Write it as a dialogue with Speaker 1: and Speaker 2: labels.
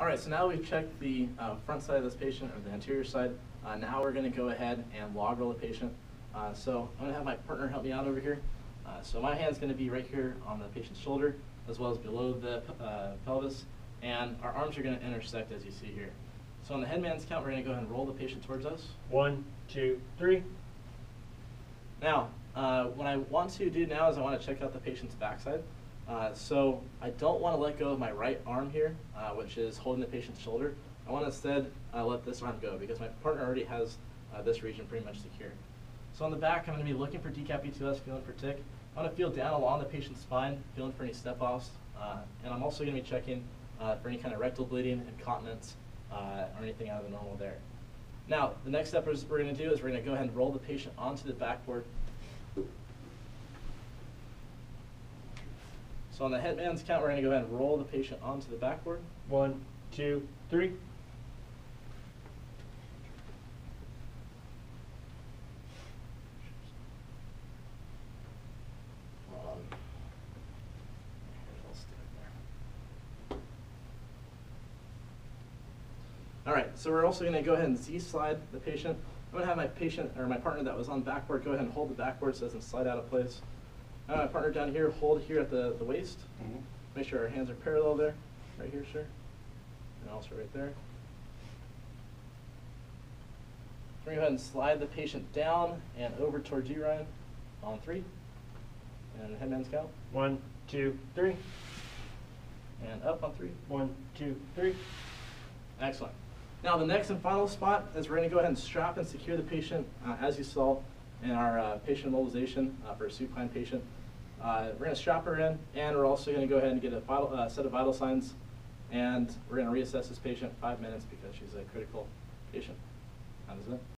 Speaker 1: All right, so now we've checked the uh, front side of this patient, or the anterior side. Uh, Now we're going to go ahead and log roll the patient. Uh, So I'm going to have my partner help me out over here. Uh, So my hand's going to be right here on the patient's shoulder, as well as below the uh, pelvis, and our arms are going to intersect as you see here. So on the headman's count, we're going to go ahead and roll the patient towards us.
Speaker 2: One, two, three.
Speaker 1: Now, uh, what I want to do now is I want to check out the patient's backside. Uh, so I don't want to let go of my right arm here, uh, which is holding the patient's shoulder. I want to instead uh, let this arm go because my partner already has uh, this region pretty much secure. So on the back, I'm going to be looking for DCAP-E2S, feeling for TIC. I want to feel down along the patient's spine, feeling for any step-offs. Uh, and I'm also going to be checking uh, for any kind of rectal bleeding, incontinence, or anything out of the normal there. Now, the next step is we're going to do is we're going to go ahead and roll the patient onto the backboard. So on the headman's count, we're going to go ahead and roll the patient onto the backboard.
Speaker 2: One, two, three.
Speaker 1: I'll stick it there. All right, so we're also going to go ahead and Z-slide the patient. I'm going to have my patient, or my partner that was on backboard, go ahead and hold the backboard so it doesn't slide out of place. My partner down here, hold here at the, the waist. Make sure our hands are parallel there, right here, sir. And also right there. We're going to go ahead and slide the patient down and over towards you, Ryan, on three. And headman's count.
Speaker 2: One, two, three.
Speaker 1: And up on three.
Speaker 2: One, two, three.
Speaker 1: Excellent. Now, the next and final spot is we're going to go ahead and strap and secure the patient, uh, as you saw in our uh, patient mobilization uh, for a supine patient. Uh, we're going to strap her in, and we're also going to go ahead and get a vital, uh, set of vital signs, and we're going to reassess this patient five minutes because she's a critical patient. How does it?